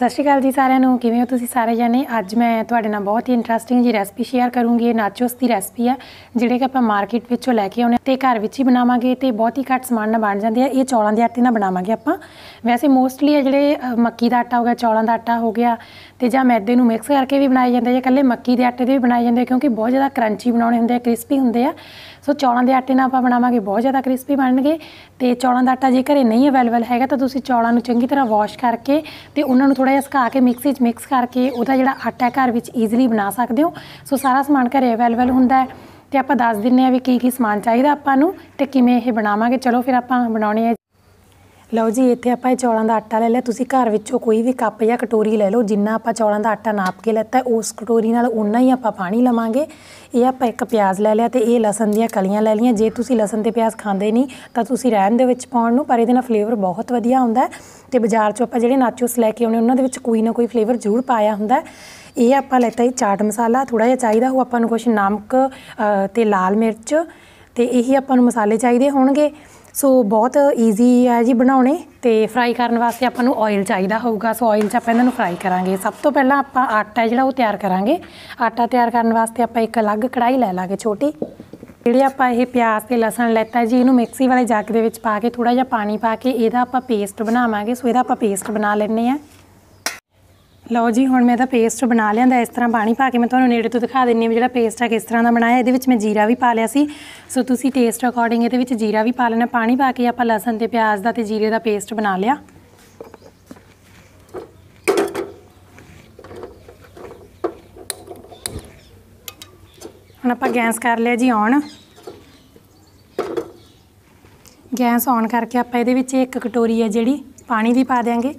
ਸਤਿ ਸ਼੍ਰੀ ਅਕਾਲ ਜੀ ਸਾਰਿਆਂ ਨੂੰ। ਕਿਵੇਂ ਹੋ ਤੁਸੀਂ ਸਾਰੇ ਜਾਣੇ? ਅੱਜ ਮੈਂ ਤੁਹਾਡੇ ਨਾਲ ਬਹੁਤ ਹੀ ਇੰਟਰਸਟਿੰਗ ਜੀ ਰੈਸਪੀ ਸ਼ੇਅਰ ਕਰੂੰਗੀ। ਇਹ ਨਾਚੋਸ ਦੀ ਰੈਸਪੀ ਆ, ਜਿਹੜੇ ਕਿ ਆਪਾਂ ਮਾਰਕੀਟ ਵਿੱਚੋਂ ਲੈ ਕੇ ਆਉਨੇ ਤੇ ਘਰ ਵਿੱਚ ਹੀ ਬਣਾਵਾਂਗੇ ਤੇ ਬਹੁਤ ਹੀ ਘੱਟ ਸਮਾਨ ਨਾਲ ਬਣ ਜਾਂਦੇ ਆ। ਇਹ ਚੌਲਾਂ ਦੇ ਆਟੇ ਨਾਲ ਬਣਾਵਾਂਗੇ ਆਪਾਂ। ਵੈਸੇ ਮੋਸਟਲੀ ਆ ਜਿਹੜੇ ਮੱਕੀ ਦਾ ਆਟਾ ਹੋ ਗਿਆ, ਚੌਲਾਂ ਦਾ ਆਟਾ ਹੋ ਗਿਆ ਤੇ ਜਾਂ ਮੈਦੇ ਨੂੰ ਮਿਕਸ ਕਰਕੇ ਵੀ ਬਣਾਏ ਜਾਂਦੇ ਆ ਇਕੱਲੇ ਮੱਕੀ ਦੇ ਆਟੇ ਦੇ ਵੀ ਬਣਾਏ ਜਾਂਦੇ ਆ ਕਿਉਂਕਿ ਬਹੁਤ ਜ਼ਿਆਦਾ ਕਰੰਚੀ ਬਣਾਉਣੇ ਹੁੰਦੇ ਆ ਕ੍ਰਿਸਪੀ ਹੁੰਦੇ ਆ। ਸੋ ਚੌਲਾਂ ਦੇ ਆਟੇ ਨਾਲ ਆਪਾਂ ਬਣਾਵਾਂਗੇ, ਬਹੁਤ ਜ਼ਿਆਦਾ ਕ੍ਰਿਸਪੀ ਬਣਨਗੇ ਤੇ ਚੌਲਾਂ ਦਾ ਆਟਾ ਜੇ ਘਰੇ ਨਹੀਂ ਅਵੇਲੇਬਲ ਹੈਗਾ ਤਾਂ ਤੁਸੀਂ ਚੌਲਾਂ ਨੂੰ ਚੰਗੀ ਤਰ੍ਹਾਂ ਵਾਸ਼ ਕਰਕੇ ਤੇ ਉਹਨਾਂ ਨੂੰ ਥੋੜਾ ਜਿਹਾ ਸੁਕਾ ਕੇ ਮਿਕਸੀ 'ਚ ਮਿਕਸ ਕਰਕੇ ਉਹਦਾ ਜਿਹੜਾ ਆਟਾ ਹੈ ਘਰ ਵਿੱਚ ਈਜ਼ੀਲੀ ਬਣਾ ਸਕਦੇ ਹੋ। ਸੋ ਸਾਰਾ ਸਮਾਨ ਘਰੇ ਅਵੇਲੇਬਲ ਹੁੰਦਾ ਹੈ ਤੇ ਆਪਾਂ ਦੱਸ ਦਿੰਨੇ ਆ ਵੀ ਕੀ ਕੀ ਸਮਾਨ ਚਾਹੀਦਾ ਆਪਾਂ ਨੂੰ ਤੇ ਕਿਵੇਂ ਇਹ ਬਣਾਵਾਂਗੇ। ਚਲੋ ਫਿਰ ਆਪਾਂ ਬਣਾਉਣੇ ਆ ਲਓ ਜੀ ਇੱਥੇ ਆਪਾਂ ਇਹ ਚੌਲਾਂ ਦਾ ਆਟਾ ਲੈ ਲਿਆ। ਤੁਸੀਂ ਘਰ ਵਿੱਚੋਂ ਕੋਈ ਵੀ ਕੱਪ ਜਾਂ ਕਟੋਰੀ ਲੈ ਲਓ ਜਿੰਨਾ ਆਪਾਂ ਚੌਲਾਂ ਦਾ ਆਟਾ ਨਾਪ ਕੇ ਲੈਤਾ ਉਸ ਕਟੋਰੀ ਨਾਲ ਉਨਾ ਹੀ ਆਪਾਂ ਪਾਣੀ ਲਵਾਂਗੇ। ਇਹ ਆਪਾਂ ਇੱਕ ਪਿਆਜ਼ ਲੈ ਲਿਆ ਤੇ ਇਹ ਲਸਣ ਦੀਆਂ ਕਲੀਆਂ ਲੈ ਲਈਆਂ। ਜੇ ਤੁਸੀਂ ਲਸਣ ਤੇ ਪਿਆਜ਼ ਖਾਂਦੇ ਨਹੀਂ ਤਾਂ ਤੁਸੀਂ ਰਹਿਣ ਦੇ ਵਿੱਚ ਪਾਉਣ ਨੂੰ ਪਰ ਇਹਦੇ ਨਾਲ ਫਲੇਵਰ ਬਹੁਤ ਵਧੀਆ ਹੁੰਦਾ ਹੈ। ਤੇ ਬਾਜ਼ਾਰ 'ਚੋਂ ਆਪਾਂ ਜਿਹੜੇ ਨਾਚੋਸ ਲੈ ਕੇ ਆਉਣੇ ਉਹਨਾਂ ਦੇ ਵਿੱਚ ਕੋਈ ਨਾ ਕੋਈ ਫਲੇਵਰ ਜ਼ਰੂਰ ਪਾਇਆ ਹੁੰਦਾ ਇਹ ਆਪਾਂ ਲੈਤਾ ਇਹ ਚਾਟ ਮਸਾਲਾ ਥੋੜਾ ਜਿਹਾ ਚਾਹੀਦਾ ਉਹ ਆਪਾਂ ਨੂੰ ਕੁਝ ਨਮਕ ਅ, ਤੇ ਲਾਲ ਮਿਰਚ ਤੇ ਇਹੀ ਆਪਾਂ ਨੂੰ ਮਸਾਲੇ ਚਾਹੀਦੇ ਹੋਣਗੇ। ਸੋ ਬਹੁਤ ਈਜ਼ੀ ਹੈ ਜੀ ਬਣਾਉਣੇ ਤੇ ਫਰਾਈ ਕਰਨ ਵਾਸਤੇ ਆਪਾਂ ਨੂੰ ਆਇਲ ਚਾਹੀਦਾ ਹੋਊਗਾ। ਸੋ ਆਇਲ 'ਚ ਆਪਾਂ ਇਹਨਾਂ ਨੂੰ ਫਰਾਈ ਕਰਾਂਗੇ। ਸਭ ਤੋਂ ਪਹਿਲਾਂ ਆਪਾਂ ਆਟਾ ਜਿਹੜਾ ਉਹ ਤਿਆਰ ਕਰਾਂਗੇ। ਆਟਾ ਤਿਆਰ ਕਰਨ ਵਾਸਤੇ ਆਪਾਂ ਇੱਕ ਅਲੱਗ ਕੜਾਈ ਲੈ ਲਾਂਗੇ ਛੋਟੀ। ਜਿਹੜੇ ਆਪਾਂ ਇਹ ਪਿਆਜ਼ ਤੇ ਲਸਣ ਲੈਤਾ ਜੀ, ਇਹਨੂੰ ਮਿਕਸੀ ਵਾਲੇ ਜੱਗ ਦੇ ਵਿੱਚ ਪਾ ਕੇ ਥੋੜਾ ਜਿਹਾ ਪਾਣੀ ਪਾ ਕੇ ਇਹਦਾ ਆਪਾਂ ਪੇਸਟ ਬਣਾਵਾਂਗੇ। ਸੋ ਇਹਦਾ ਆਪਾਂ ਪੇਸਟ ਬਣਾ ਲੈਣੇ ਆ ਲਓ ਜੀ, ਹੁਣ ਮੈਂ ਇਹਦਾ ਪੇਸਟ ਬਣਾ ਲਿਆਂਦਾ, ਇਸ ਤਰ੍ਹਾਂ ਪਾਣੀ ਪਾ ਕੇ ਮੈਂ ਤੁਹਾਨੂੰ ਨੇੜੇ ਤੋਂ ਦਿਖਾ ਦਿੰਨੀ ਹਾਂ ਵੀ ਜਿਹੜਾ ਪੇਸਟ ਆ ਕਿਸ ਤਰ੍ਹਾਂ ਦਾ ਬਣਾਇਆ। ਇਹਦੇ ਵਿੱਚ ਮੈਂ ਜੀਰਾ ਵੀ ਪਾ ਲਿਆ ਸੀ। ਸੋ ਤੁਸੀਂ ਟੇਸਟ ਅਕੋਰਡਿੰਗ ਇਹਦੇ ਵਿੱਚ ਜੀਰਾ ਵੀ ਪਾ ਲੈਣਾ। ਪਾਣੀ ਪਾ ਕੇ ਆਪਾਂ ਲਸਣ ਤੇ ਪਿਆਜ਼ ਦਾ ਤੇ ਜੀਰੇ ਦਾ ਪੇਸਟ ਬਣਾ ਲਿਆ। ਹੁਣ ਆਪਾਂ ਗੈਸ ਕਰ ਲਿਆ ਜੀ ਔਨ ਗੈਸ ਔਨ ਕਰਕੇ ਆਪਾਂ ਇਹਦੇ ਵਿੱਚ ਇੱਕ ਕਟੋਰੀ ਹੈ ਜਿਹੜੀ ਪਾਣੀ ਦੀ ਪਾ ਦਿਆਂਗੇ।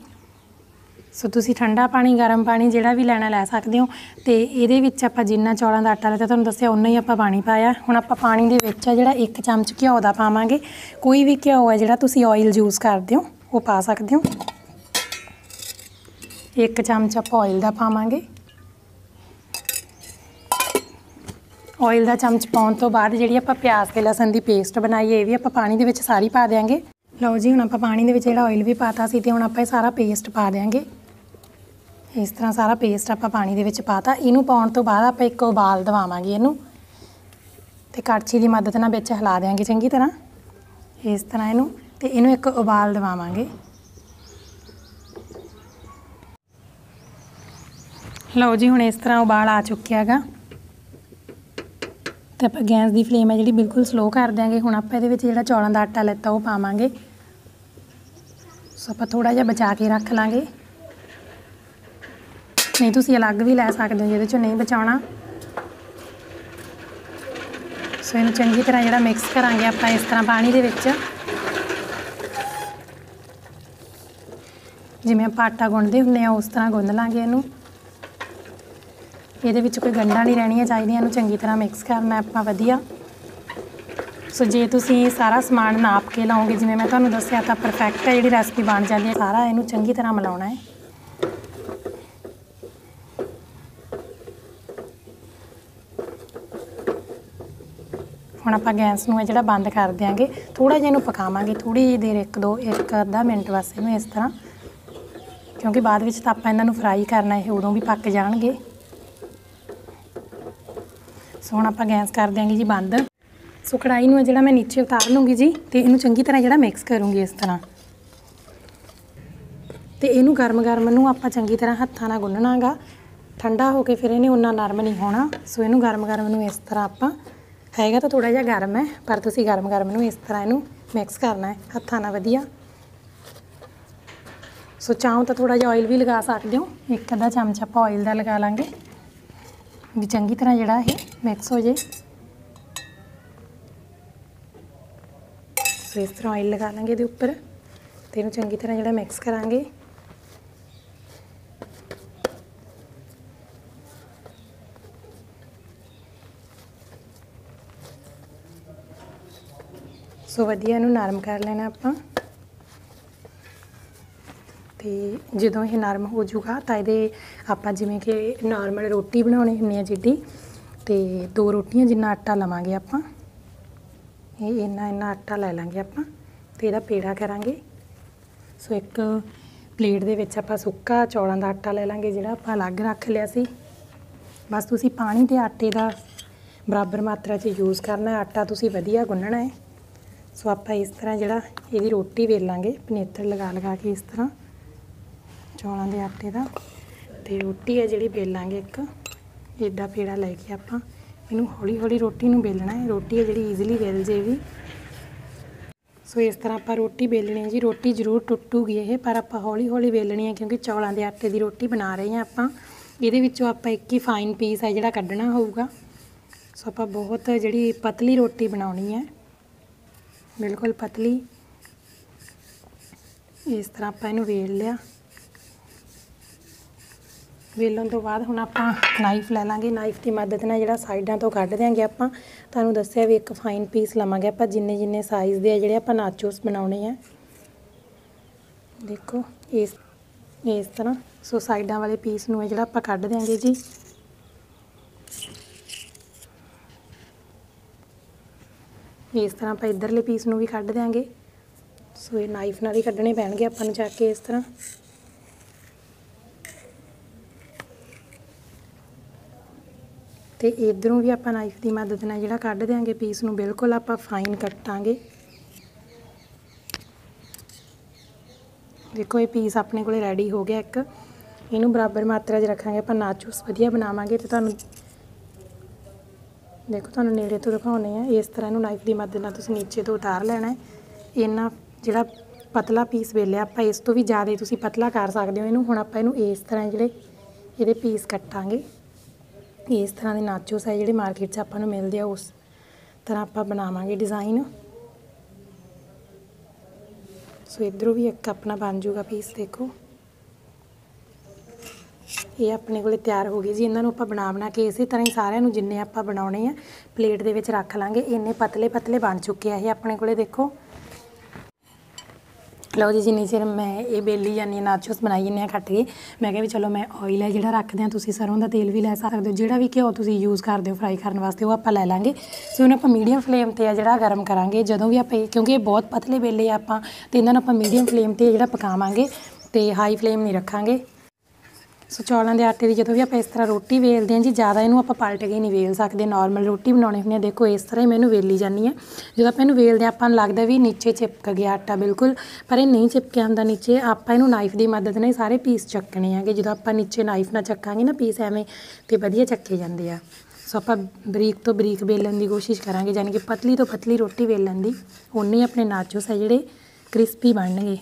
ਸੋ ਤੁਸੀਂ ਠੰਡਾ ਪਾਣੀ, ਗਰਮ ਪਾਣੀ ਜਿਹੜਾ ਵੀ ਲੈਣਾ ਲੈ ਸਕਦੇ ਹੋ ਤੇ ਇਹਦੇ ਵਿੱਚ ਆਪਾਂ ਜਿੰਨਾ ਚੌਲਾਂ ਦਾ ਆਟਾ ਲਿਆ ਤੁਹਾਨੂੰ ਦੱਸਿਆ ਉਨਾ ਹੀ ਆਪਾਂ ਪਾਣੀ ਪਾਇਆ। ਹੁਣ ਆਪਾਂ ਪਾਣੀ ਦੇ ਵਿੱਚ ਆ ਜਿਹੜਾ ਇੱਕ ਚਮਚ ਘਿਓ ਦਾ ਪਾਵਾਂਗੇ। ਕੋਈ ਵੀ ਘਿਓ ਹੈ ਜਿਹੜਾ ਤੁਸੀਂ ਆਇਲ ਯੂਜ਼ ਕਰਦੇ ਹੋ, ਉਹ ਪਾ ਸਕਦੇ ਹੋ। ਇੱਕ ਚਮਚ ਆਪਾਂ ਆਇਲ ਦਾ ਪਾਵਾਂਗੇ। ਆਇਲ ਦਾ ਚਮਚ ਪਾਉਣ ਤੋਂ ਬਾਅਦ ਜਿਹੜੀ ਆਪਾਂ ਪਿਆਜ਼ ਤੇ ਲਸਣ ਦੀ ਪੇਸਟ ਬਣਾਈ ਇਹ ਵੀ ਆਪਾਂ ਪਾਣੀ ਦੇ ਵਿੱਚ ਸਾਰੀ ਪਾ ਦਿਆਂਗੇ। ਲਓ ਜੀ, ਹੁਣ ਆਪਾਂ ਪਾਣੀ ਦੇ ਵਿੱਚ ਜਿਹੜਾ ਆਇਲ ਵੀ ਪਾਤਾ ਸੀ ਤੇ ਹੁਣ ਆਪਾਂ ਇਹ ਸਾਰਾ ਪੇਸਟ ਪਾ ਦਿਆਂਗੇ। ਇਸ ਤਰ੍ਹਾਂ ਸਾਰਾ ਪੇਸਟ ਆਪਾਂ ਪਾਣੀ ਦੇ ਵਿੱਚ ਪਾਤਾ। ਇਹਨੂੰ ਪਾਉਣ ਤੋਂ ਬਾਅਦ ਆਪਾਂ ਇੱਕ ਉਬਾਲ ਦਵਾਵਾਂਗੇ ਇਹਨੂੰ। ਤੇ ਕੜਛੀ ਦੀ ਮਦਦ ਨਾਲ ਵਿੱਚ ਹਿਲਾ ਦਿਆਂਗੇ ਚੰਗੀ ਤਰ੍ਹਾਂ। ਇਸ ਤਰ੍ਹਾਂ ਇਹਨੂੰ ਤੇ ਇਹਨੂੰ ਇੱਕ ਉਬਾਲ ਦਵਾਵਾਂਗੇ। ਲਓ ਜੀ, ਹੁਣ ਇਸ ਤਰ੍ਹਾਂ ਉਬਾਲ ਆ ਚੁੱਕਿਆ ਹੈਗਾ। ਤੇ ਆਪਾਂ ਗੈਸ ਦੀ ਫਲੇਮ ਹੈ ਜਿਹੜੀ ਬਿਲਕੁਲ ਸਲੋ ਕਰ ਦਿਆਂਗੇ। ਹੁਣ ਆਪਾਂ ਇਹਦੇ ਵਿੱਚ ਜਿਹੜਾ ਚੌਲਾਂ ਦਾ ਆਟਾ ਲੈਤਾ ਉਹ ਪਾਵਾਂਗੇ। ਸੋ ਆਪਾਂ ਥੋੜਾ ਜਿਹਾ ਬਚਾ ਕੇ ਰੱਖ ਲਾਂਗੇ। ਨਹੀਂ, ਤੁਸੀਂ ਅਲੱਗ ਵੀ ਲੈ ਸਕਦੇ ਹੋ ਜਿਹਦੇ ਚੋਂ ਨਹੀਂ ਬਚਾਉਣਾ। ਸੋ ਇਹਨੂੰ ਚੰਗੀ ਤਰ੍ਹਾਂ ਜਿਹੜਾ ਮਿਕਸ ਕਰਾਂਗੇ ਆਪਾਂ ਇਸ ਤਰ੍ਹਾਂ ਪਾਣੀ ਦੇ ਵਿੱਚ। ਜਿਵੇਂ ਆਪਾਂ ਆਟਾ ਗੁੰਨਦੇ ਹੁੰਦੇ ਆ ਉਸ ਤਰ੍ਹਾਂ ਗੁੰਨ ਲਾਂਗੇ ਇਹਨੂੰ। ਇਹਦੇ ਵਿੱਚ ਕੋਈ ਗੰਢਾਂ ਨਹੀਂ ਰਹਿਣੀਆਂ ਚਾਹੀਦੀਆਂ, ਇਹਨੂੰ ਚੰਗੀ ਤਰ੍ਹਾਂ ਮਿਕਸ ਕਰਨਾ ਆਪਾਂ ਵਧੀਆ। ਸੋ ਜੇ ਤੁਸੀਂ ਸਾਰਾ ਸਮਾਨ ਨਾਪ ਕੇ ਲਾਓਗੇ, ਜਿਵੇਂ ਮੈਂ ਤੁਹਾਨੂੰ ਦੱਸਿਆ ਤਾਂ ਪਰਫੈਕਟ ਹੈ, ਜਿਹੜੀ ਰੈਸਪੀ ਬਣ ਜਾਂਦੀ ਹੈ, ਸਾਰਾ ਇਹਨੂੰ ਚੰਗੀ ਤਰ੍ਹਾਂ ਮਿਲਾਉਣਾ ਹੈ। ਹੁਣ ਆਪਾਂ ਗੈਸ ਨੂੰ ਇਹ ਜਿਹੜਾ ਬੰਦ ਕਰ ਦਿਆਂਗੇ ਥੋੜਾ ਜਿਹਾ ਇਹਨੂੰ ਪਕਾਵਾਂਗੇ ਥੋੜੀ ਜਿਹੀ ਦੇਰ, ਇੱਕ ਦੋ, ਇੱਕ ਅੱਧਾ ਮਿੰਟ ਵਾਸਤੇ ਇਹਨੂੰ ਇਸ ਤਰ੍ਹਾਂ। ਕਿਉਂਕਿ ਬਾਅਦ ਵਿੱਚ ਤਾਂ ਆਪਾਂ ਇਹਨਾਂ ਨੂੰ ਫਰਾਈ ਕਰਨਾ, ਇਹ ਉਦੋਂ ਵੀ ਪੱਕ ਜਾਣਗੇ। ਸੋ ਹੁਣ ਆਪਾਂ ਗੈਸ ਕਰ ਦਿਆਂਗੇ ਜੀ ਬੰਦ। ਸੋ ਕੜਾਈ ਨੂੰ ਜਿਹੜਾ ਮੈਂ ਨੀਚੇ ਉਤਾਰ ਲੂੰਗੀ ਜੀ, ਤੇ ਇਹਨੂੰ ਚੰਗੀ ਤਰ੍ਹਾਂ ਜਿਹੜਾ ਮਿਕਸ ਕਰੂੰਗੀ ਇਸ ਤਰ੍ਹਾਂ। ਤੇ ਇਹਨੂੰ ਗਰਮ ਗਰਮ ਨੂੰ ਆਪਾਂ ਚੰਗੀ ਤਰ੍ਹਾਂ ਹੱਥਾਂ ਨਾਲ ਗੁੰਨਣਾਗਾ। ਠੰਡਾ ਹੋ ਕੇ ਫਿਰ ਇਹਨੇ ਉਨਾ ਨਰਮ ਨਹੀਂ ਹੋਣਾ। ਸੋ ਇਹਨੂੰ ਗਰਮ ਗਰਮ ਨੂੰ ਇਸ ਤਰ੍ਹਾਂ ਆਪਾਂ ਹੈਗਾ ਤਾਂ ਥੋੜਾ ਜਿਹਾ ਗਰਮ ਹੈ, ਪਰ ਤੁਸੀਂ ਗਰਮ ਗਰਮ ਨੂੰ ਇਸ ਤਰ੍ਹਾਂ ਇਹਨੂੰ ਮਿਕਸ ਕਰਨਾ ਹੈ। ਹੱਥਾਂ ਨਾਲ ਵਧੀਆ। ਸੋ ਚਾਹੋ ਤਾਂ ਥੋੜਾ ਜਿਹਾ ਆਇਲ ਵੀ ਲਗਾ ਸਕਦੇ ਹੋ। ਇੱਕ ਅੱਧਾ ਚਮਚ ਆਪਾਂ ਆਇਲ ਦਾ ਲਗਾ ਲਾਂਗੇ। ਵੀ ਚੰਗੀ ਤਰ੍ਹਾਂ ਜਿਹੜਾ ਇਹ ਮਿਕਸ ਹੋ ਜੇ ਸੋ ਇਸ ਤਰ੍ਹਾਂ ਆਇਲ ਲਗਾ ਲਾਂਗੇ ਇਹਦੇ ਉੱਪਰ। ਤੇ ਇਹਨੂੰ ਚੰਗੀ ਤਰ੍ਹਾਂ ਜਿਹੜਾ ਮਿਕਸ ਕਰਾਂਗੇ। ਸੋ ਵਧੀਆ ਇਹਨੂੰ ਨਰਮ ਕਰ ਲੈਣਾ ਆਪਾਂ। ਤੇ ਜਦੋਂ ਇਹ ਨਰਮ ਹੋ ਜਾਊਗਾ ਤਾਂ ਇਹਦੇ ਆਪਾਂ ਜਿਵੇਂ ਕਿ ਨਾਰਮਲ ਰੋਟੀ ਬਣਾਉਣੀ ਹੁੰਦੀ ਆ ਜਿੱਡੀ, ਤੇ ਦੋ ਰੋਟੀਆਂ ਜਿੰਨਾ ਆਟਾ ਲਵਾਂਗੇ ਆਪਾਂ। ਇਹ ਇੰਨਾ ਇੰਨਾ ਆਟਾ ਲੈ ਲਾਂਗੇ ਆਪਾਂ ਤੇ ਇਹਦਾ ਪੇੜਾ ਕਰਾਂਗੇ। ਸੋ ਇੱਕ ਪਲੇਟ ਦੇ ਵਿੱਚ ਆਪਾਂ ਸੁੱਕਾ ਚੌਲਾਂ ਦਾ ਆਟਾ ਲੈ ਲਾਂਗੇ ਜਿਹੜਾ ਆਪਾਂ ਅਲੱਗ ਰੱਖ ਲਿਆ ਸੀ। ਬਸ ਤੁਸੀਂ ਪਾਣੀ ਤੇ ਆਟੇ ਦਾ ਬਰਾਬਰ ਮਾਤਰਾ 'ਚ ਯੂਜ਼ ਕਰਨਾ ਹੈ ਆਟਾ ਤੁਸੀਂ ਵਧੀਆ ਗੁੰਨਣਾ ਹੈ। ਸੋ ਆਪਾਂ ਇਸ ਤਰ੍ਹਾਂ ਜਿਹੜਾ ਇਹਦੀ ਰੋਟੀ ਵੇਲਾਂਗੇ, ਪਨੇਤਰ ਲਗਾ ਲਗਾ ਕੇ ਇਸ ਤਰ੍ਹਾਂ ਚੌਲਾਂ ਦੇ ਆਟੇ ਦਾ। ਤੇ ਰੋਟੀ ਹੈ ਜਿਹੜੀ ਵੇਲਾਂਗੇ ਇੱਕ, ਏਡਾ ਪੇੜਾ ਲੈ ਕੇ ਆਪਾਂ। ਇਹਨੂੰ ਹੌਲੀ ਹੌਲੀ ਰੋਟੀ ਨੂੰ ਵੇਲਣਾ ਹੈ। ਰੋਟੀ ਹੈ ਜਿਹੜੀ ਈਜ਼ੀਲੀ ਵੇਲ ਜੇਗੀ। ਸੋ ਇਸ ਤਰ੍ਹਾਂ ਆਪਾਂ ਰੋਟੀ ਵੇਲਣੀ ਹੈ ਜੀ। ਰੋਟੀ ਜ਼ਰੂਰ ਟੁੱਟੂਗੀ ਇਹ, ਪਰ ਆਪਾਂ ਹੌਲੀ ਹੌਲੀ ਵੇਲਣੀ ਹੈ ਕਿਉਂਕਿ ਚੌਲਾਂ ਦੇ ਆਟੇ ਦੀ ਰੋਟੀ ਬਣਾ ਰਹੇ ਹਾਂ ਆਪਾਂ। ਇਹਦੇ ਵਿੱਚੋਂ ਆਪਾਂ ਇੱਕ ਹੀ ਫਾਈਨ ਪੀਸ ਹੈ ਜਿਹੜਾ ਕੱਢਣਾ ਹੋਊਗਾ। ਸੋ ਆਪਾਂ ਬਹੁਤ ਜਿਹੜੀ ਪਤਲੀ ਰੋਟੀ ਬਣਾਉਣੀ ਹੈ। ਬਿਲਕੁਲ ਪਤਲੀ। ਇਸ ਤਰ੍ਹਾਂ ਆਪਾਂ ਇਹਨੂੰ ਵੇਲ ਲਿਆ। ਵੇਲਣ ਤੋਂ ਬਾਅਦ ਹੁਣ ਆਪਾਂ ਨਾਈਫ ਲੈ ਲਾਂਗੇ। ਨਾਈਫ ਦੀ ਮਦਦ ਨਾਲ ਜਿਹੜਾ ਸਾਈਡਾਂ ਤੋਂ ਕੱਢ ਦਿਆਂਗੇ ਆਪਾਂ। ਤੁਹਾਨੂੰ ਦੱਸਿਆ ਵੀ ਇੱਕ ਫਾਈਨ ਪੀਸ ਲਵਾਂਗੇ ਆਪਾਂ। ਜਿੰਨੇ ਜਿੰਨੇ ਸਾਈਜ਼ ਦੇ ਆ ਜਿਹੜੇ ਆਪਾਂ ਨਾਚੋਸ ਬਣਾਉਣੇ ਆ। ਦੇਖੋ, ਇਸ ਇਸ ਤਰ੍ਹਾਂ। ਸੋ ਸਾਈਡਾਂ ਵਾਲੇ ਪੀਸ ਨੂੰ ਹੈ ਜਿਹੜਾ ਆਪਾਂ ਕੱਢ ਦਿਆਂਗੇ ਜੀ। ਇਸ ਤਰ੍ਹਾਂ ਆਪਾਂ ਇਧਰਲੇ ਪੀਸ ਨੂੰ ਵੀ ਕੱਢ ਦਿਆਂਗੇ। ਸੋ ਇਹ ਨਾਈਫ ਨਾਲ ਹੀ ਕੱਢਣੇ ਪੈਣਗੇ ਆਪਾਂ ਨੂੰ ਜਾ ਕੇ ਇਸ ਤਰ੍ਹਾਂ। ਤੇ ਇਧਰੋਂ ਵੀ ਆਪਾਂ ਨਾਈਫ ਦੀ ਮਦਦ ਨਾਲ ਜਿਹੜਾ ਕੱਢ ਦਿਆਂਗੇ ਪੀਸ ਨੂੰ, ਬਿਲਕੁਲ ਆਪਾਂ ਫਾਈਨ ਕੱਟਾਂਗੇ ਦੇਖੋ ਇਹ ਪੀਸ ਆਪਣੇ ਕੋਲੇ ਰੈਡੀ ਹੋ ਗਿਆ ਇੱਕ। ਇਹਨੂੰ ਬਰਾਬਰ ਮਾਤਰਾ 'ਚ ਰੱਖਾਂਗੇ, ਆਪਾਂ ਨਾਚੂਸ ਵਧੀਆ ਬਣਾਵਾਂਗੇ ਤੇ ਤੁਹਾਨੂੰ ਦੇਖੋ, ਤੁਹਾਨੂੰ ਨੇੜੇ ਤੋਂ ਦਿਖਾਉਣੇ ਆ ਇਸ ਤਰ੍ਹਾਂ ਇਹਨੂੰ ਨਾਈਫ ਦੀ ਮਦਦ ਨਾਲ ਤੁਸੀਂ ਨੀਚੇ ਤੋਂ ਉਤਾਰ ਲੈਣਾ ਹੈ। ਇਹਨਾਂ ਜਿਹੜਾ ਪਤਲਾ ਪੀਸ ਵੇਲਿਆ, ਆਪਾਂ ਇਸ ਤੋਂ ਵੀ ਜ਼ਿਆਦਾ ਤੁਸੀਂ ਪਤਲਾ ਕਰ ਸਕਦੇ ਹੋ ਇਹਨੂੰ। ਹੁਣ ਆਪਾਂ ਇਹਨੂੰ ਇਸ ਤਰ੍ਹਾਂ ਜਿਹੜੇ ਇਹਦੇ ਪੀਸ ਕੱਟਾਂਗੇ। ਇਸ ਤਰ੍ਹਾਂ ਦੇ ਨਾਚੋਸ ਹੈ ਜਿਹੜੇ ਮਾਰਕੀਟ 'ਚ ਆਪਾਂ ਨੂੰ ਮਿਲਦੇ ਆ, ਉਸ ਤਰ੍ਹਾਂ ਆਪਾਂ ਬਣਾਵਾਂਗੇ ਡਿਜ਼ਾਈਨ ਸੋ ਇਧਰੋਂ ਵੀ ਇੱਕ ਆਪਣਾ ਬਣ ਜਾਊਗਾ ਪੀਸ ਦੇਖੋ। ਇਹ ਆਪਣੇ ਕੋਲੇ ਤਿਆਰ ਹੋ ਗਏ ਜੀ। ਇਹਨਾਂ ਨੂੰ ਆਪਾਂ ਬਣਾ ਬਣਾ ਕੇ ਇਸੇ ਤਰ੍ਹਾਂ ਹੀ ਸਾਰਿਆਂ ਨੂੰ ਜਿੰਨੇ ਆਪਾਂ ਬਣਾਉਣੇ ਆ, ਪਲੇਟ ਦੇ ਵਿੱਚ ਰੱਖ ਲਾਂਗੇ। ਇੰਨੇ ਪਤਲੇ ਪਤਲੇ ਬਣ ਚੁੱਕੇ ਆ ਇਹ ਆਪਣੇ ਕੋਲੇ, ਦੇਖੋ। ਲਓ ਜੀ, ਜਿੰਨੀ ਚਿਰ ਮੈਂ ਇਹ ਬੇਲੀ ਜਾਨੀ ਨਾਚੋਸ ਬਣਾਈ ਜੰਨੇ ਆ ਕੱਟ ਕੇ, ਮੈਂ ਕਿਹਾ ਵੀ ਚਲੋ ਮੈਂ ਆਇਲ ਹੈ ਜਿਹੜਾ ਰੱਖਦੇ ਆ ਤੁਸੀਂ ਸਰੋਂ ਦਾ ਤੇਲ ਵੀ ਲੈ ਸਕਦੇ ਹੋ। ਜਿਹੜਾ ਵੀ ਘਿਓ ਤੁਸੀਂ ਯੂਜ਼ ਕਰਦੇ ਹੋ ਫਰਾਈ ਕਰਨ ਵਾਸਤੇ, ਉਹ ਆਪਾਂ ਲੈ ਲਾਂਗੇ। ਸੋ ਇਹਨੂੰ ਆਪਾਂ ਮੀਡੀਅਮ ਫਲੇਮ ਤੇ ਆ ਜਿਹੜਾ ਗਰਮ ਕਰਾਂਗੇ, ਜਦੋਂ ਵੀ ਆਪਾਂ ਕਿਉਂਕਿ ਇਹ ਬਹੁਤ ਪਤਲੇ ਬੇਲੇ ਆ ਆਪਾਂ, ਤੇ ਇਹਨਾਂ ਨੂੰ ਆਪਾਂ ਮੀਡੀਅਮ ਫਲੇਮ ਤੇ ਜਿਹੜਾ ਪਕਾਵਾਂਗੇ, ਤੇ ਹਾਈ ਫਲੇਮ ਨਹੀਂ ਰੱਖਾਂਗੇ। ਸੋ ਚੌਲਾਂ ਦੇ ਆਟੇ ਦੀ ਜਦੋਂ ਵੀ ਆਪਾਂ ਇਸ ਤਰ੍ਹਾਂ ਰੋਟੀ ਵੇਲਦੇ ਹਾਂ ਜੀ, ਜ਼ਿਆਦਾ ਇਹਨੂੰ ਆਪਾਂ ਪਲਟ ਕੇ ਨਹੀਂ ਵੇਲ ਸਕਦੇ। ਨਾਰਮਲ ਰੋਟੀ ਬਣਾਉਣੀ ਹੁੰਦੀ ਹੈ ਦੇਖੋ, ਇਸ ਤਰ੍ਹਾਂ ਹੀ ਮੈਨੂੰ ਵੇਲੀ ਜਾਂਦੀ ਹੈ। ਜਦੋਂ ਆਪਾਂ ਇਹਨੂੰ ਵੇਲਦੇ ਹਾਂ, ਆਪਾਂ ਨੂੰ ਲੱਗਦਾ ਵੀ ਨੀਚੇ ਚਿਪਕ ਗਿਆ ਆਟਾ ਬਿਲਕੁਲ, ਪਰ ਇਹ ਨਹੀਂ ਚਿਪਕਿਆ ਹੁੰਦਾ ਨੀਚੇ। ਆਪਾਂ ਇਹਨੂੰ ਨਾਈਫ ਦੀ ਮਦਦ ਨਾਲ ਸਾਰੇ ਪੀਸ ਚੱਕਣੇ ਹੈਗੇ। ਜਦੋਂ ਆਪਾਂ ਨੀਚੇ ਨਾਈਫ ਨਾਲ ਚੱਕਾਂਗੇ ਨਾ ਪੀਸ ਐਵੇਂ ਤੇ ਵਧੀਆ ਚੱਕੇ ਜਾਂਦੇ ਆ। ਸੋ ਆਪਾਂ ਬਰੀਕ ਤੋਂ ਬਰੀਕ ਵੇਲਣ ਦੀ ਕੋਸ਼ਿਸ਼ ਕਰਾਂਗੇ। ਯਾਨੀ ਕਿ ਪਤਲੀ ਤੋਂ ਪਤਲੀ ਰੋਟੀ ਵੇਲਣ ਦੀ ਉਨੇ ਆਪਣੇ ਨਾਚੋਸ ਹੈ ਜਿਹੜੇ ਕ੍ਰਿਸਪੀ ਬਣਨਗੇ।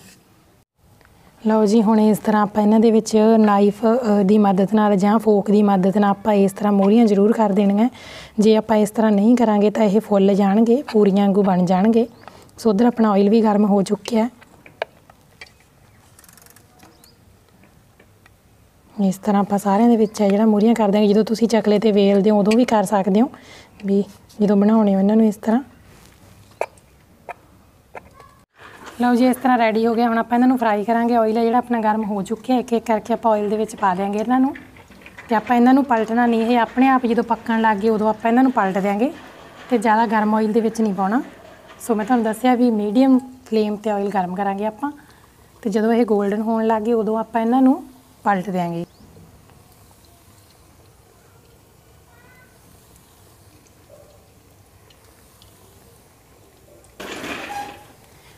ਲਓ ਜੀ, ਹੁਣ ਇਸ ਤਰ੍ਹਾਂ ਆਪਾਂ ਇਹਨਾਂ ਦੇ ਵਿੱਚ ਨਾਈਫ ਦੀ ਮਦਦ ਨਾਲ ਜਾਂ ਫੋਕ ਦੀ ਮਦਦ ਨਾਲ ਆਪਾਂ ਇਸ ਤਰ੍ਹਾਂ ਮੋਹਰੀਆਂ ਜ਼ਰੂਰ ਕਰ ਦੇਣੀਆਂ। ਜੇ ਆਪਾਂ ਇਸ ਤਰ੍ਹਾਂ ਨਹੀਂ ਕਰਾਂਗੇ ਤਾਂ ਇਹ ਫੁੱਲ ਜਾਣਗੇ, ਪੂਰੀਆਂ ਵਾਂਗੂ ਬਣ ਜਾਣਗੇ। ਸੋ ਉਧਰ ਆਪਣਾ ਆਇਲ ਵੀ ਗਰਮ ਹੋ ਚੁੱਕਿਆ ਇਸ ਤਰ੍ਹਾਂ ਆਪਾਂ ਸਾਰਿਆਂ ਦੇ ਵਿੱਚ ਹੈ ਜਿਹੜਾ ਮੋਹਰੀਆਂ ਕਰ ਦਿਆਂਗੇ, ਜਦੋਂ ਤੁਸੀਂ ਚਕਲੇ ਤੇ ਵੇਲਦੇ ਹੋ, ਉਦੋਂ ਵੀ ਕਰ ਸਕਦੇ ਹੋ। ਵੀ ਜਦੋਂ ਬਣਾਉਣੇ ਹੋ ਇਹਨਾਂ ਨੂੰ ਇਸ ਤਰ੍ਹਾਂ। ਲਓ ਜੀ, ਇਸ ਤਰ੍ਹਾਂ ਰੈਡੀ ਹੋ ਗਿਆ। ਹੁਣ ਆਪਾਂ ਇਹਨਾਂ ਨੂੰ ਫਰਾਈ ਕਰਾਂਗੇ। ਆਇਲ ਹੈ ਜਿਹੜਾ ਆਪਣਾ ਗਰਮ ਹੋ ਚੁੱਕਿਆ ਇੱਕ ਇੱਕ ਕਰਕੇ ਆਪਾਂ ਆਇਲ ਦੇ ਵਿੱਚ ਪਾ ਦਿਆਂਗੇ ਇਹਨਾਂ ਨੂੰ। ਤੇ ਆਪਾਂ ਇਹਨਾਂ ਨੂੰ ਪਲਟਣਾ ਨਹੀਂ। ਇਹ ਆਪਣੇ ਆਪ ਜਦੋਂ ਪੱਕਣ ਲੱਗ ਗਏ, ਉਦੋਂ ਆਪਾਂ ਇਹਨਾਂ ਨੂੰ ਪਲਟ ਦਿਆਂਗੇ। ਤੇ ਜ਼ਿਆਦਾ ਗਰਮ ਆਇਲ ਦੇ ਵਿੱਚ ਨਹੀਂ ਪਾਉਣਾ। ਸੋ ਮੈਂ ਤੁਹਾਨੂੰ ਦੱਸਿਆ ਵੀ ਮੀਡੀਅਮ ਫਲੇਮ ਤੇ ਆਇਲ ਗਰਮ ਕਰਾਂਗੇ ਆਪਾਂ। ਤੇ ਜਦੋਂ ਇਹ 골ਡਨ ਹੋਣ ਲੱਗ ਗਏ, ਉਦੋਂ ਆਪਾਂ ਇਹਨਾਂ ਨੂੰ ਪਲਟ ਦਿਆਂਗੇ।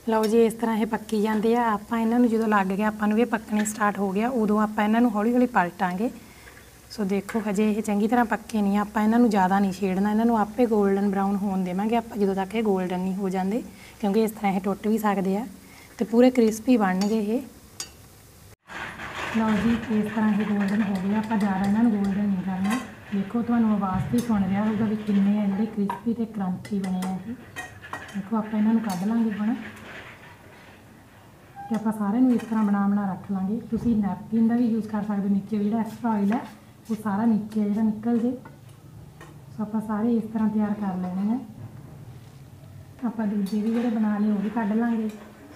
ਲਓ ਜੀ, ਇਸ ਤਰ੍ਹਾਂ ਇਹ ਪੱਕੀ ਜਾਂਦੇ ਆ। ਆਪਾਂ ਇਹਨਾਂ ਨੂੰ ਜਦੋਂ ਲੱਗ ਗਿਆ, ਆਪਾਂ ਨੂੰ ਇਹ ਪੱਕਣੇ ਸਟਾਰਟ ਹੋ ਗਿਆ, ਉਦੋਂ ਆਪਾਂ ਇਹਨਾਂ ਨੂੰ ਹੌਲੀ-ਹੌਲੀ ਪਲਟਾਂਗੇ। ਸੋ ਦੇਖੋ, ਹਜੇ ਇਹ ਚੰਗੀ ਤਰ੍ਹਾਂ ਪੱਕੇ ਨਹੀਂ ਆਪਾਂ ਇਹਨਾਂ ਨੂੰ ਜ਼ਿਆਦਾ ਨਹੀਂ ਛੇੜਨਾ। ਇਹਨਾਂ ਨੂੰ ਆਪੇ ਗੋਲਡਨ ਬਰਾਊਨ ਹੋਣ ਦੇਵਾਂਗੇ। ਆਪਾਂ ਜਦੋਂ ਤੱਕ ਇਹ ਗੋਲਡਨ ਨਹੀਂ ਹੋ ਜਾਂਦੇ, ਕਿਉਂਕਿ ਇਸ ਤਰ੍ਹਾਂ ਇਹ ਟੁੱਟ ਵੀ ਸਕਦੇ ਆ ਤੇ ਪੂਰੇ ਕ੍ਰਿਸਪੀ ਬਣਨਗੇ ਇਹ। ਲਓ ਜੀ, ਇਸ ਤਰ੍ਹਾਂ ਇਹ ਗੋਲਡਨ ਹੋ ਗਿਆ। ਆਪਾਂ ਜ਼ਿਆਦਾ ਇਹਨਾਂ ਨੂੰ ਗੋਲਡਨ ਨਹੀਂ ਕਰਨਾ। ਦੇਖੋ, ਤੁਹਾਨੂੰ ਆਵਾਜ਼ ਵੀ ਸੁਣ ਰਿਹਾ ਹੋਊਗਾ ਵੀ ਕਿੰਨੇ ਆ ਜਿਹੜੇ ਕ੍ਰਿਸਪੀ ਤੇ ਕਰੰਚੀ ਬਣੇ ਆ ਇਹ। ਦੇਖੋ, ਆਪਾਂ ਇਹਨਾਂ ਨੂੰ ਕੱਢ ਲਾਂਗੇ ਹੁਣ। ਤੇ ਆਪਾਂ ਸਾਰਿਆਂ ਨੂੰ ਇਸ ਤਰ੍ਹਾਂ ਬਣਾ ਬਣਾ ਰੱਖ ਲਾਂਗੇ। ਤੁਸੀਂ ਨੈਪਕਿਨ ਦਾ ਵੀ ਯੂਜ਼ ਕਰ ਸਕਦੇ ਹੋ। ਨੀਚੇ ਜਿਹੜਾ ਐਕਸਟਰਾ ਆਇਲ ਹੈ, ਉਹ ਸਾਰਾ ਨੀਚੇ ਜਿਹੜਾ ਨਿਕਲ ਜੇ। ਸੋ ਆਪਾਂ ਸਾਰੇ ਇਸ ਤਰ੍ਹਾਂ ਤਿਆਰ ਕਰ ਲੈਣੇ ਆ ਆਪਾਂ ਦੂਜੇ ਵੀ ਜਿਹੜੇ ਬਣਾ ਲਏ, ਉਹ ਵੀ ਕੱਢ ਲਾਂਗੇ।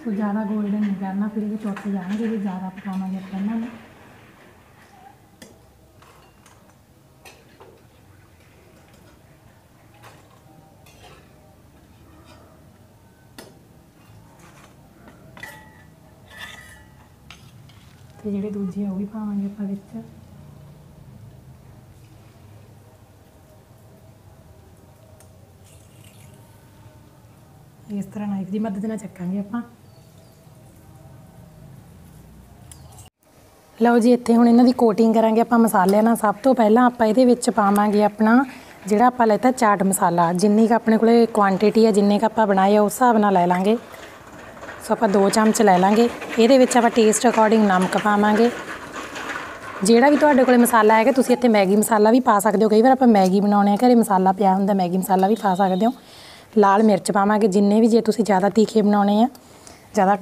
ਸੋ ਜ਼ਿਆਦਾ ਗੋਲਡਨ ਨਹੀਂ ਕਰਨਾ, ਫਿਰ ਇਹ ਟੁੱਟ ਜਾਣਗੇ ਜੇ ਜ਼ਿਆਦਾ ਪਕਾਵਾਂਗੇ ਆਪਾਂ ਤੇ ਜਿਹੜੇ ਦੂਜੇ ਆ, ਉਹ ਵੀ ਪਾਵਾਂਗੇ ਆਪਾਂ ਵਿੱਚ। ਇਸ ਤਰ੍ਹਾਂ ਨਾਈਫ ਦੀ ਮਦਦ ਨਾਲ ਚੱਕਾਂਗੇ ਆਪਾਂ। ਲਓ ਜੀ, ਇੱਥੇ ਹੁਣ ਇਹਨਾਂ ਦੀ ਕੋਟਿੰਗ ਕਰਾਂਗੇ ਆਪਾਂ ਮਸਾਲਿਆਂ ਨਾਲ। ਸਭ ਤੋਂ ਪਹਿਲਾਂ ਆਪਾਂ ਇਹਦੇ ਵਿੱਚ ਪਾਵਾਂਗੇ ਆਪਣਾ ਜਿਹੜਾ ਆਪਾਂ ਲੈਤਾ ਚਾਟ ਮਸਾਲਾ। ਜਿੰਨੀ ਕ ਆਪਣੇ ਕੋਲੇ ਕੁਆਂਟੀਟੀ ਹੈ ਜਿੰਨੇ ਕ ਆਪਾਂ ਬਣਾਏ ਆ, ਉਸ ਹਿਸਾਬ ਨਾਲ ਲੈ ਲਾਂਗੇ। ਸੋ ਆਪਾਂ 2 ਚਮਚ ਲੈ ਲਾਂਗੇ। ਇਹਦੇ ਵਿੱਚ ਆਪਾਂ ਟੇਸਟ ਅਕੋਰਡਿੰਗ ਨਮਕ ਪਾਵਾਂਗੇ। ਜਿਹੜਾ ਵੀ ਤੁਹਾਡੇ ਕੋਲੇ ਮਸਾਲਾ ਹੈਗਾ, ਤੁਸੀਂ ਇੱਥੇ ਮੈਗੀ ਮਸਾਲਾ ਵੀ ਪਾ ਸਕਦੇ ਹੋ। ਕਈ ਵਾਰ ਆਪਾਂ ਮੈਗੀ ਬਣਾਉਣੇ ਆ, ਘਰੇ ਮਸਾਲਾ ਪਿਆ ਹੁੰਦਾ, ਮੈਗੀ ਮਸਾਲਾ ਵੀ ਪਾ ਸਕਦੇ ਹੋ। ਲਾਲ ਮਿਰਚ ਪਾਵਾਂਗੇ, ਜਿੰਨੇ ਵੀ ਜੇ ਤੁਸੀਂ ਜ਼ਿਆਦਾ ਤੀਖੇ ਬਣਾਉਣੇ ਆ, ਜ਼ਿਆਦਾ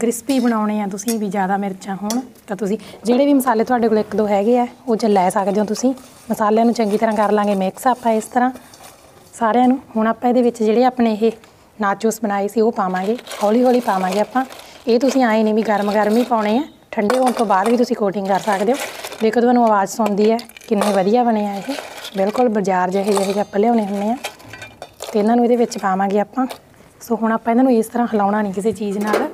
ਕ੍ਰਿਸਪੀ ਬਣਾਉਣੇ ਆ, ਤੁਸੀਂ ਵੀ ਜ਼ਿਆਦਾ ਮਿਰਚਾਂ ਹੋਣ, ਤਾਂ ਤੁਸੀਂ ਜਿਹੜੇ ਵੀ ਮਸਾਲੇ ਤੁਹਾਡੇ ਕੋਲ ਇੱਕ ਦੋ ਹੈਗੇ ਆ, ਉਹ ਚ ਲੈ ਸਕਦੇ ਹੋ ਤੁਸੀਂ। ਮਸਾਲਿਆਂ ਨੂੰ ਚੰਗੀ ਤਰ੍ਹਾਂ ਕਰ ਲਾਂਗੇ ਮਿਕਸ ਆਪਾਂ ਇਸ ਤਰ੍ਹਾਂ। ਸਾਰਿਆਂ ਨੂੰ, ਹੁਣ ਆਪਾਂ ਇਹਦੇ ਵਿੱਚ ਜਿਹੜੇ ਆਪਣੇ ਇਹ ਨਾਚੋਸ ਬਣਾਏ ਸੀ, ਉਹ ਪਾਵਾਂਗੇ, ਹੌਲੀ ਹੌਲੀ ਪਾਵਾਂਗੇ ਆਪਾਂ। ਇਹ ਤੁਸੀਂ ਆਏ ਨਹੀਂ ਵੀ ਗਰਮ ਗਰਮ ਹੀ ਪਾਉਣੇ ਆ, ਠੰਡੇ ਹੋਣ ਤੋਂ ਬਾਅਦ ਵੀ ਤੁਸੀਂ ਕੋਟਿੰਗ ਕਰ ਸਕਦੇ ਹੋ। ਦੇਖੋ ਤੁਹਾਨੂੰ ਆਵਾਜ਼ ਸੁਣਦੀ ਹੈ, ਕਿੰਨੇ ਵਧੀਆ ਬਣੇ ਆ ਇਹ। ਬਿਲਕੁਲ ਬਾਜ਼ਾਰ ਜਿਹੇ ਜਿਹੇ ਆਪਾਂ ਲਿਆਉਣੇ ਹੁੰਦੇ ਆ। ਤੇ ਇਹਨਾਂ ਨੂੰ ਇਹਦੇ ਵਿੱਚ ਪਾਵਾਂਗੇ ਆਪਾਂ। ਸੋ ਹੁਣ ਆਪਾਂ ਇਹਨਾਂ ਨੂੰ ਇਸ ਤਰ੍ਹਾਂ ਹਿਲਾਉਣਾ ਨਹੀਂ ਕਿਸੇ ਚੀਜ਼ ਨਾਲ।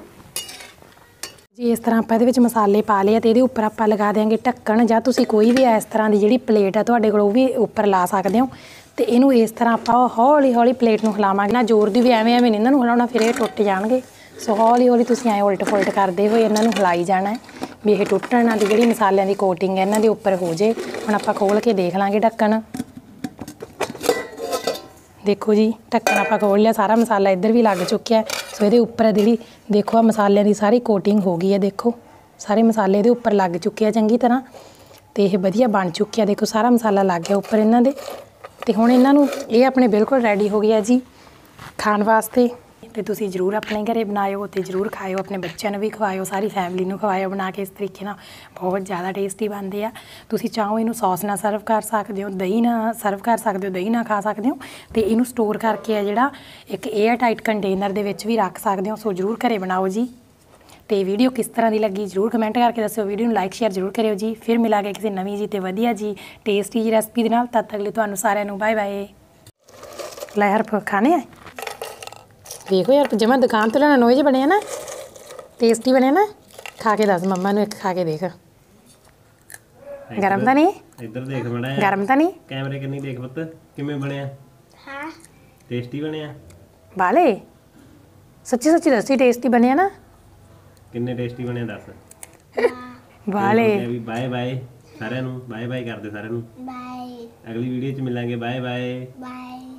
ਜੀ, ਇਸ ਤਰ੍ਹਾਂ ਆਪਾਂ ਇਹਦੇ ਵਿੱਚ ਮਸਾਲੇ ਪਾ ਲਏ ਆ ਤੇ ਇਹਦੇ ਉੱਪਰ ਆਪਾਂ ਲਗਾ ਦੇਾਂਗੇ ਢੱਕਣ, ਜਾਂ ਤੁਸੀਂ ਕੋਈ ਵੀ ਇਸ ਤਰ੍ਹਾਂ ਦੀ ਜਿਹੜੀ ਪਲੇਟ ਆ ਤੁਹਾਡੇ ਕੋਲ, ਉਹ ਵੀ ਉੱਪਰ ਲਾ ਸਕਦੇ ਹੋ। ਤੇ ਇਹਨੂੰ ਇਸ ਤਰ੍ਹਾਂ ਆਪਾਂ ਹੌਲੀ ਹੌਲੀ ਪਲੇਟ ਨੂੰ ਹਿਲਾਵਾਂਗੇ। ਨਾ ਜ਼ੋਰ ਦੀ ਵੀ ਐਵੇਂ ਐਵੇਂ ਨਹੀਂ ਇਹਨਾਂ ਨੂੰ ਹਿਲਾਉਣਾ, ਫਿਰ ਇਹ ਟੁੱਟ ਜਾਣਗੇ। ਸੋ ਹੌਲੀ ਹੌਲੀ ਤੁਸੀਂ ਐ ਉਲਟ ਫੁਲਟ ਕਰਦੇ ਹੋਏ ਇਹਨਾਂ ਨੂੰ ਹਿਲਾਈ ਜਾਣਾ ਹੈ ਵੀ ਇਹ ਟੁੱਟਣ ਨਾ ਦੀ ਜਿਹੜੀ ਮਸਾਲਿਆਂ ਦੀ ਕੋਟਿੰਗ ਹੈ, ਇਹਨਾਂ ਦੇ ਉੱਪਰ ਹੋ ਜੇ। ਹੁਣ ਆਪਾਂ ਖੋਲ ਕੇ ਦੇਖ ਲਾਂਗੇ ਢੱਕਣ। ਦੇਖੋ ਜੀ, ਢੱਕਣ ਆਪਾਂ ਖੋਲ ਲਿਆ, ਸਾਰਾ ਮਸਾਲਾ ਇੱਧਰ ਵੀ ਲੱਗ ਚੁੱਕਿਆ ਸੋ ਇਹਦੇ ਉੱਪਰ ਜਿਹੜੀ ਦੇਖੋ ਆ ਮਸਾਲਿਆਂ ਦੀ ਸਾਰੀ ਕੋਟਿੰਗ ਹੋ ਗਈ ਹੈ, ਦੇਖੋ। ਸਾਰੇ ਮਸਾਲੇ ਇਹਦੇ ਉੱਪਰ ਲੱਗ ਚੁੱਕੇ ਆ ਚੰਗੀ ਤਰ੍ਹਾਂ। ਤੇ ਇਹ ਵਧੀਆ ਬਣ ਚੁੱਕਿਆ, ਦੇਖੋ, ਸਾਰਾ ਮਸਾਲਾ ਲੱਗ ਗਿਆ ਉੱਪਰ ਇਹਨਾਂ ਦੇ। ਤੇ ਹੁਣ ਇਹਨਾਂ ਨੂੰ ਇਹ ਆਪਣੇ ਬਿਲਕੁਲ ਰੈਡੀ ਹੋ ਗਿਆ ਜੀ ਖਾਣ ਵਾਸਤੇ। ਤੇ ਤੁਸੀਂ ਜਰੂਰ ਆਪਣੇ ਘਰੇ ਬਣਾਇਓ ਤੇ ਜਰੂਰ ਖਾਇਓ, ਆਪਣੇ ਬੱਚਿਆਂ ਨੂੰ ਵੀ ਖਵਾਇਓ, ਸਾਰੀ ਫੈਮਿਲੀ ਨੂੰ ਖਵਾਇਓ ਬਣਾ ਕੇ ਇਸ ਤਰੀਕੇ ਨਾਲ। ਬਹੁਤ ਜ਼ਿਆਦਾ ਟੇਸਟੀ ਬਣਦੇ ਆ। ਤੁਸੀਂ ਚਾਹੋ ਇਹਨੂੰ ਸੌਸ ਨਾਲ ਸਰਵ ਕਰ ਸਕਦੇ ਹੋ, ਦਹੀਂ ਨਾਲ ਸਰਵ ਕਰ ਸਕਦੇ ਹੋ, ਦਹੀਂ ਨਾਲ ਖਾ ਸਕਦੇ ਹੋ ਤੇ ਇਹਨੂੰ ਸਟੋਰ ਕਰਕੇ ਆ ਜਿਹੜਾ ਇੱਕ 에ਅਰ ਟਾਈਟ ਕੰਟੇਨਰ ਦੇ ਵਿੱਚ ਵੀ ਰੱਖ ਸਕਦੇ ਹੋ। ਸੋ ਜਰੂਰ ਘਰੇ ਬਣਾਓ ਜੀ। ਤੇ ਵੀਡੀਓ ਕਿਸ ਤਰ੍ਹਾਂ ਦੀ ਲੱਗੀ ਜਰੂਰ ਕਮੈਂਟ ਕਰਕੇ ਦੱਸਿਓ। ਵੀਡੀਓ ਨੂੰ ਲਾਈਕ ਸ਼ੇਅਰ ਜਰੂਰ ਕਰਿਓ ਜੀ। ਫਿਰ ਮਿਲਾਂਗੇ ਕਿਸੇ ਨਵੀਂ ਜੀ ਤੇ ਵਧੀਆ ਜੀ ਟੇਸਟੀ ਜੀ ਰੈਸਪੀ ਦੇ ਨਾਲ। ਤਦ ਤੱਕ ਲਈ ਤੁਹਾਨੂੰ ਸਾਰਿਆਂ ਨੂੰ ਬਾਏ ਬਾਏ ਲੈ ਹਰ ਖਾਣੇ ਆ? ਵੇਖੋ ਯਾਰ ਜਮਾ ਦੁਕਾਨ ਤੋਂ ਲੈਣਾ ਨੋਏ ਜਿਹੇ ਬਣੇ ਨਾ। ਟੇਸਟੀ ਬਣੇ ਨਾ। ਖਾ ਕੇ ਦੱਸ ਮੰਮਾ ਨੂੰ ਇੱਕ ਖਾ ਕੇ ਦੇਖ। ਗਰਮ ਤਾਂ ਨਹੀਂ? ਇੱਧਰ ਦੇਖ ਬਣਾ ਗਰਮ ਤਾਂ ਨਹੀਂ? ਕੈਮਰੇ ਕੰਨੀ ਦੇਖ ਪੁੱਤ ਕਿਵੇਂ ਬਣਿਆ ਹਾਂ। ਟੇਸਟੀ ਬਣਿਆ ਬਾਲੇ? ਸੱਚੀ ਸੱਚੀ ਦੱਸੀ ਟੇਸਟੀ ਬਣੇ ਆ ਨਾ। ਕਿੰਨੇ ਟੇਸਟੀ ਬਣਿਆ ਦੱਸ। ਬਾਲੇ ਤੇ ਵੀ ਬਾਏ ਬਾਏ ਸਾਰਿਆਂ ਨੂੰ ਬਾਏ ਬਾਏ ਕਰਦੇ ਸਾਰਿਆਂ ਨੂੰ। ਬਾਏ ਅਗਲੀ ਵੀਡੀਓ 'ਚ ਮਿਲਾਂਗੇ ਬਾਏ ਬਾਏ ਬਾਏ